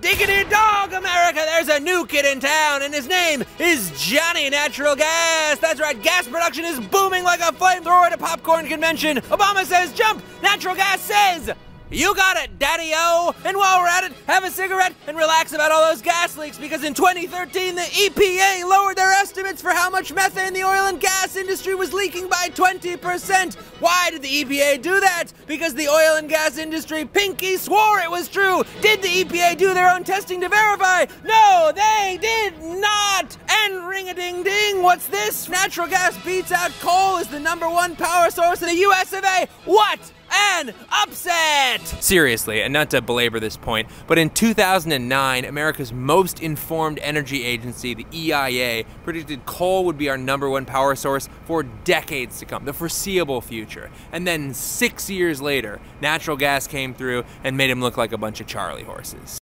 diggity dog, America! There's a new kid in town, and his name is Johnny Natural Gas. That's right, gas production is booming like a flamethrower at a popcorn convention. Obama says jump, natural gas says you got it, Daddy O! And while we're at it, have a cigarette and relax about all those gas leaks because in 2013, the EPA lowered their estimates for how much methane in the oil and gas industry was leaking by 20%. Why did the EPA do that? Because the oil and gas industry pinky swore it was true. Did the EPA do their own testing to verify? No, they did not! And ring a ding ding, what's this? Natural gas beats out coal as the number one power source in the US of A. What? An upset! Seriously, and not to belabor this point, but in 2009, America's most informed energy agency, the EIA, predicted coal would be our number one power source for decades to come, the foreseeable future. And then six years later, natural gas came through and made him look like a bunch of Charlie horses.